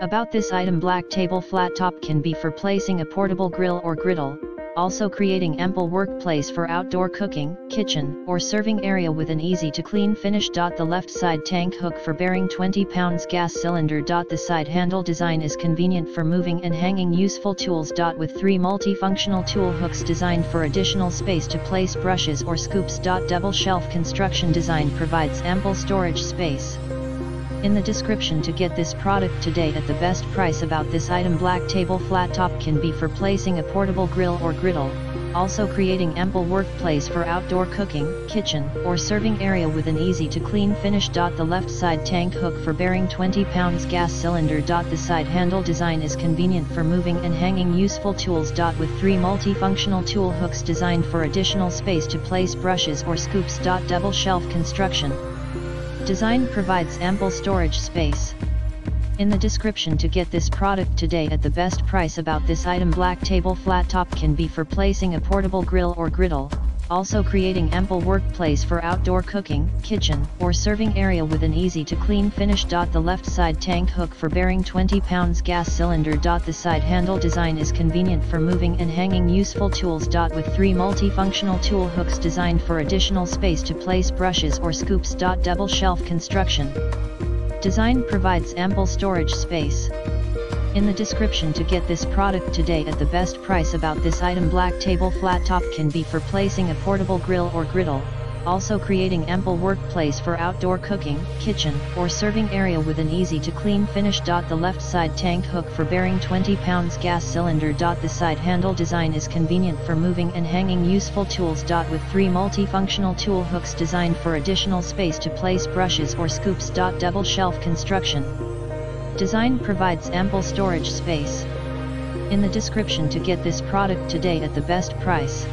About this item black table flat top can be for placing a portable grill or griddle, also creating ample workplace for outdoor cooking, kitchen, or serving area with an easy to clean finish. The left side tank hook for bearing 20 pounds gas cylinder. The side handle design is convenient for moving and hanging useful tools. With three multifunctional tool hooks designed for additional space to place brushes or scoops. Double shelf construction design provides ample storage space in the description to get this product today at the best price about this item black table flat top can be for placing a portable grill or griddle, also creating ample workplace for outdoor cooking, kitchen, or serving area with an easy to clean finish. The left side tank hook for bearing 20 pounds gas cylinder. The side handle design is convenient for moving and hanging useful tools. With three multifunctional tool hooks designed for additional space to place brushes or scoops. Double shelf construction Design provides ample storage space. In the description to get this product today at the best price about this item black table flat top can be for placing a portable grill or griddle, also creating ample workplace for outdoor cooking, kitchen, or serving area with an easy to clean finish. The left side tank hook for bearing 20 pounds gas cylinder. The side handle design is convenient for moving and hanging useful tools. With three multifunctional tool hooks designed for additional space to place brushes or scoops. Double shelf construction. Design provides ample storage space in the description to get this product today at the best price about this item black table flat top can be for placing a portable grill or griddle, also creating ample workplace for outdoor cooking, kitchen, or serving area with an easy to clean finish. The left side tank hook for bearing 20 pounds gas cylinder. The side handle design is convenient for moving and hanging useful tools. With three multifunctional tool hooks designed for additional space to place brushes or scoops. Double shelf construction. Design provides ample storage space. In the description to get this product today at the best price.